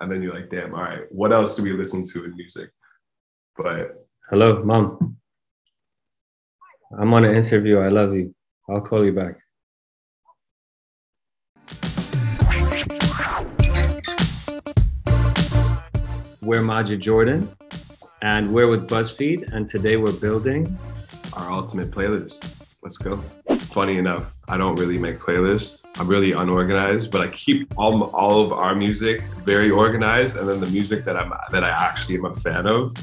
and then you're like, damn, all right, what else do we listen to in music? But hello, mom. I'm on an interview. I love you. I'll call you back. We're Majid Jordan, and we're with BuzzFeed, and today we're building our ultimate playlist. Let's go. Funny enough, I don't really make playlists. I'm really unorganized, but I keep all, all of our music very organized, and then the music that I'm that I actually am a fan of,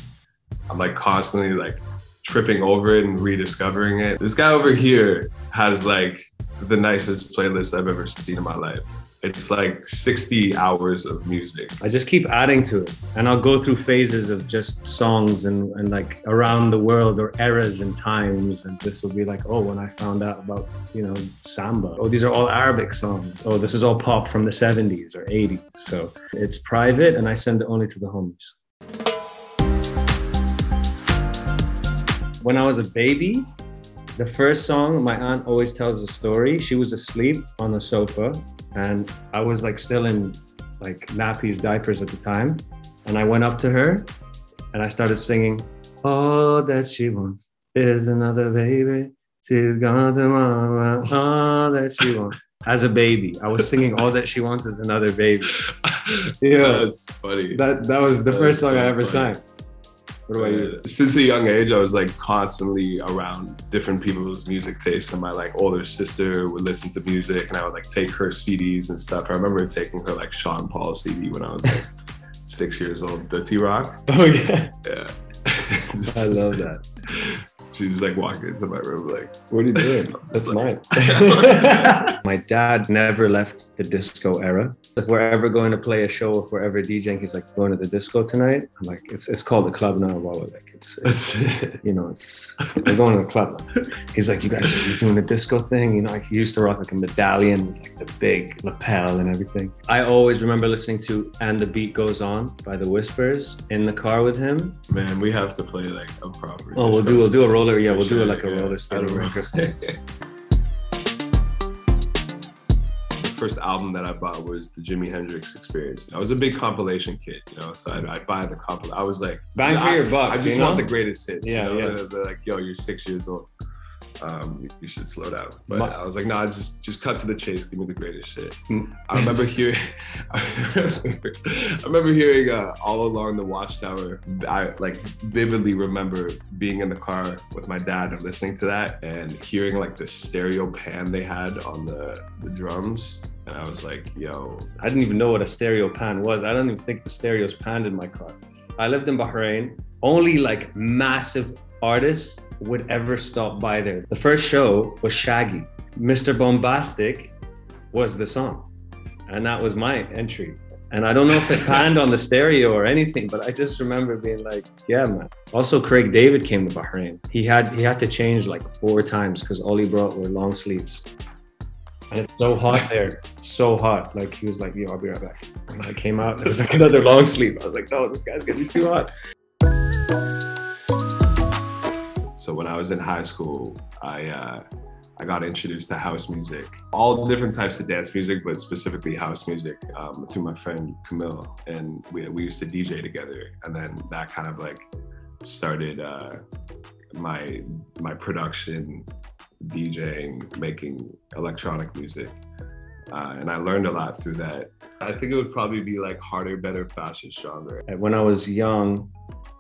I'm like constantly like tripping over it and rediscovering it. This guy over here has like the nicest playlist I've ever seen in my life. It's like 60 hours of music. I just keep adding to it. And I'll go through phases of just songs and, and like around the world or eras and times. And this will be like, oh, when I found out about, you know, samba. Oh, these are all Arabic songs. Oh, this is all pop from the 70s or 80s. So it's private and I send it only to the homies. When I was a baby, the first song, my aunt always tells a story. She was asleep on the sofa and I was like still in like nappies, diapers at the time. And I went up to her and I started singing, All that she wants is another baby. She's gone to mama, all that she wants. As a baby, I was singing "All That She Wants Is Another Baby." Yeah, that's funny. That that was the that first song so I ever funny. sang. What about you? Uh, since a young age, I was like constantly around different people's music tastes. And my like older sister would listen to music, and I would like take her CDs and stuff. I remember taking her like Sean Paul CD when I was like six years old. Dutty Rock. Oh yeah. Yeah. I love that. She's like walking into my room, like, "What are you doing? That's like, mine." my dad never left the disco era. If we're ever going to play a show, if we're ever DJing, he's like, "Going to the disco tonight?" I'm like, "It's it's called the club now, Well, Like, it's, it's you know, it's we're going to the club." He's like, "You guys, you doing the disco thing?" You know, like he used to rock like a medallion with like the big lapel and everything. I always remember listening to "And the Beat Goes On" by the Whispers in the car with him. Man, we have to play like a proper. Oh, we'll do we'll do a roller. Yeah, we'll do it like a roller skating the first album that I bought was the Jimi Hendrix Experience. I was a big compilation kid, you know, so I'd, I'd buy the compilation. I was like, bang for your buck. I just want know? the greatest hits. Yeah, you know? yeah. They're, they're like, yo, you're six years old um, you, should slow down. But My, I was like, nah, just just cut to the chase. Give me the greatest shit. Hmm. I remember hearing, I remember, hearing uh, all along the Watchtower. I like vividly remember being in the car with my dad and listening to that and hearing like the stereo pan they had on the the drums. And I was like, yo. I didn't even know what a stereo pan was. I don't even think the stereos panned in my car. I lived in Bahrain. Only like massive artists would ever stop by there. The first show was Shaggy. Mr. Bombastic was the song. And that was my entry. And I don't know if it panned on the stereo or anything, but I just remember being like, yeah, man. Also, Craig David came to Bahrain. He had he had to change like four times because all he brought were long sleeves. And it's so hot there. so hot. Like he was like, yo, I'll be right back. And I came out, there was like another long sleeve. I was like, no, this guy's gonna be too hot. So when I was in high school, I uh, I got introduced to house music, all different types of dance music, but specifically house music um, through my friend Camille, and we we used to DJ together, and then that kind of like started uh, my my production, DJing, making electronic music. Uh, and I learned a lot through that. I think it would probably be like harder, better, faster, stronger. When I was young,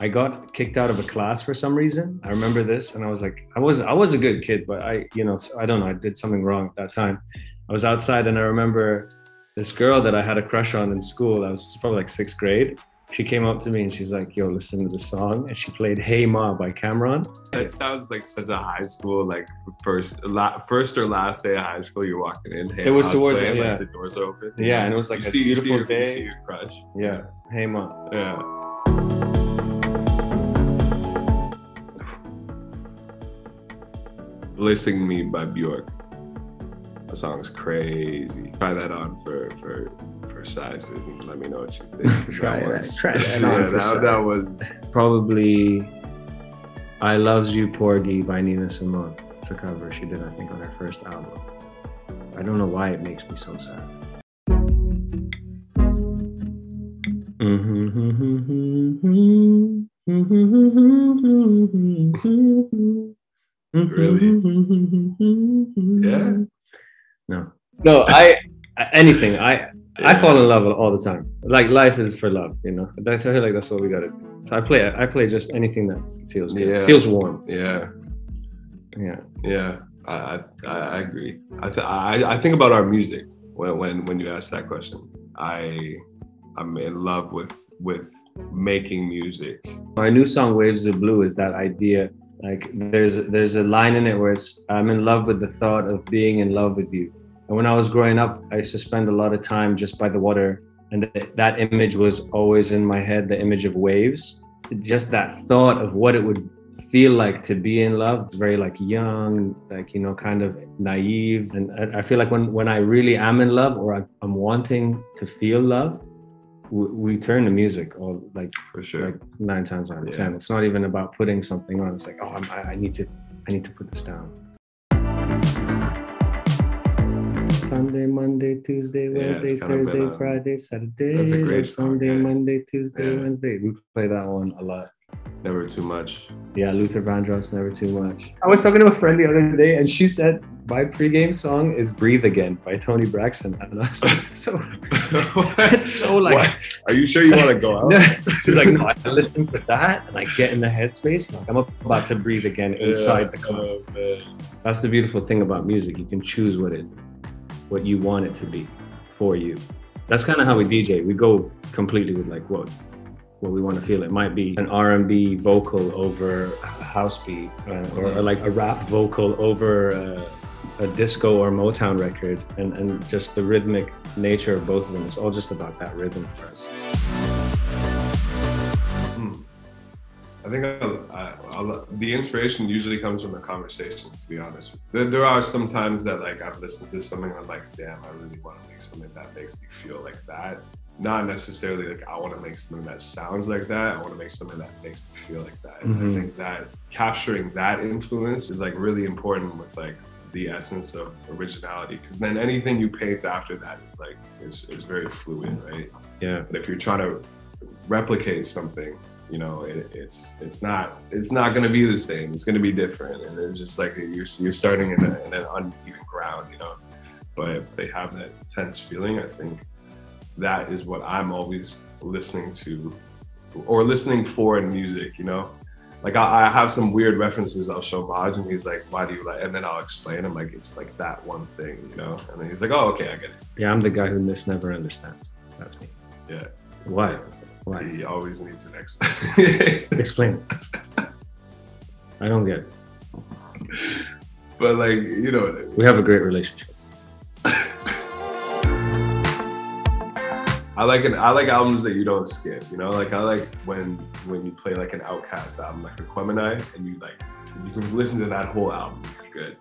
I got kicked out of a class for some reason. I remember this, and I was like, I was I was a good kid, but I, you know, I don't know, I did something wrong at that time. I was outside, and I remember this girl that I had a crush on in school. I was probably like sixth grade. She came up to me and she's like, "Yo, listen to the song," and she played "Hey Ma" by Cam'ron. It sounds like such a high school, like first, la- first or last day of high school. You're walking in. Hey it was towards playing, yeah. Like, the doors are open. Yeah, and it was like you a see, beautiful you see day. You see your crush. Yeah, "Hey Ma." Yeah. Blissing Me by Bjork. That song's crazy. Try that on for for for size and let me know what you think. try that. Was, try that. yeah, that, that was probably I Loves You Porgy by Nina Simone. It's a cover she did, I think, on her first album. I don't know why it makes me so sad. Mm-hmm. really? No, I anything. I I fall in love all the time. Like life is for love, you know. I feel like that's what we gotta do. So I play I play just anything that feels good. Yeah. Feels warm. Yeah, Yeah. yeah, I I, I I agree. I, th- I I think about our music when when when you ask that question. I I'm in love with with making music. My new song "Waves of Blue" is that idea. Like there's there's a line in it where it's I'm in love with the thought of being in love with you. And when I was growing up, I used to spend a lot of time just by the water, and that image was always in my head. The image of waves, just that thought of what it would feel like to be in love. It's very like young, like you know, kind of naive. And I, feel like when when I really am in love or I'm wanting to feel love, we, turn to music or like For sure. like nine times out of Yeah. ten. It's not even about putting something on. It's like, oh, I'm, I, I need to, I need to put this down. Sunday, Monday, Tuesday, Yeah, it's Wednesday, kind of been Thursday, a- Friday, Saturday. That's a great song, Sunday, yeah. Monday, Tuesday, Yeah. Wednesday. We play that one a lot. Never too much. Yeah, Luther Vandross, never too much. I was talking to a friend the other day, and she said my pregame song is "Breathe Again" by Toni Braxton, and I was like, it's so, it's so like. What? Are you sure you want to go out? No, She's like, no, I listen to that and I get in the headspace. Like, I'm about to breathe again inside the car. Oh, man. That's the beautiful thing about music. You can choose what it, what you want it to be for you. That's kind of how we DJ. We go completely with like what, what we want to feel. It might be an R&B vocal over a house beat, uh, or, or like a rap vocal over uh, a disco or Motown record, and and just the rhythmic nature of both of them. It's all just about that rhythm for us. I think I, I'll, the inspiration usually comes from the conversation. To be honest, there, there are some times that like I've listened to something and I'm like, damn, I really want to make something that makes me feel like that. Not necessarily like I want to make something that sounds like that. I want to make something that makes me feel like that. And Mhm. I think that capturing that influence is like really important with like the essence of originality because then anything you paint after that is like is, is very fluid, right? Yeah. But if you're trying to replicate something, you know, it, it's it's not it's not going to be the same. It's going to be different, and it's just like you're you're starting in, a, in an uneven ground, you know. But they have that tense feeling, I think that is what I'm always listening to, or listening for in music, you know. Like I, I have some weird references I'll show Maj, and he's like, "Why do you like?" And then I'll explain. I'm like, "It's like that one thing," you know. And then he's like, "Oh, okay, I get it." Yeah, I'm the guy who this never understands. That's me. Yeah. Why? Why? He always needs an explanation. Explain. I don't get it. but like you know what I mean. We have a great relationship. I like an I like albums that you don't skip. You know, like I like when when you play like an OutKast album, like Aquemini, and you like you can listen to that whole album, good.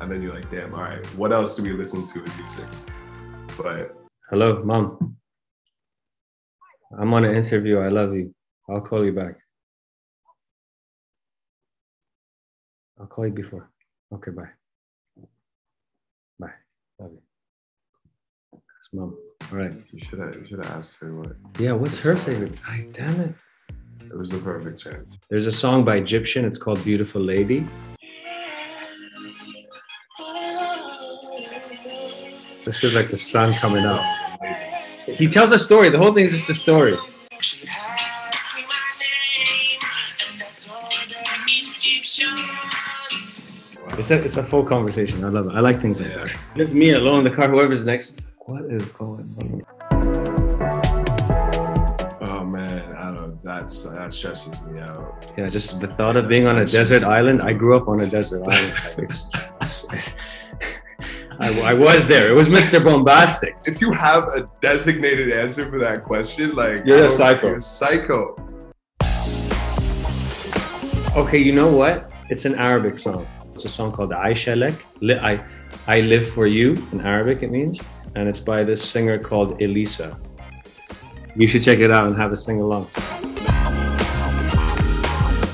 And then you're like, damn, all right, what else do we listen to in music? But Hello, mom. I'm on an interview. I love you. I'll call you back. I'll call you before. Okay, bye. Bye. Love you. That's mom. All right. you should have you should have asked her what. Yeah, what's her favorite? I damn it. It was the perfect chance. There's a song by Egyptian. It's called Beautiful Lady. This is like the sun coming out. He tells a story. The whole thing is just a story. She asked me my name, and I told her Egyptian. It's a, it's a full conversation. I love it. I like things like Yeah. that. It's me alone in the car. Whoever's next. What is going on? Oh man, I don't. That's that stresses me out. Yeah, just the thought of being on a desert island. I grew up on a desert island. I, I was there. It was Mr. Bombastic. If you have a designated answer for that question, like You're a psycho. You're a psycho. Okay, you know what? It's an Arabic song. It's a song called Aisha Lek. I, I live for you. In Arabic, it means. And it's by this singer called Elissa. You should check it out and have a sing along.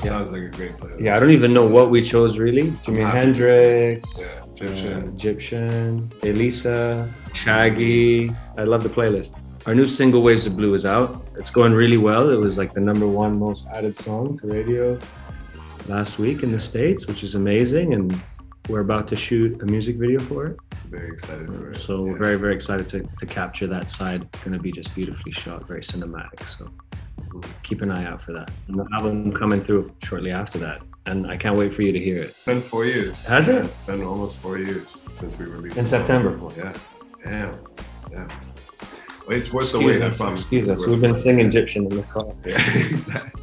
Sounds like a great playlist. Yeah, I don't even know what we chose really. Jimi. Hendrix, Yeah, Egyptian. Egyptian, Elissa, Shaggy. I love the playlist. Our new single Waves of Blue is out. It's going really well. It was like the number one most added song to radio last week in the States, which is amazing. And we're about to shoot a music video for it. very excited for it. So we're very, very excited to, to capture that side. Going to be just beautifully shot, very cinematic. So mm-hmm. keep an eye out for that. And the album coming through shortly after that, and I can't wait for you to hear it. It's been four years. Has it? Yeah, It's been almost four years since we released. In the September. album. Yeah. Damn. Yeah. Well, it's worth the Excuse wait. Us. Excuse It's us. We've been singing Egyptian in the car. Yeah, exactly.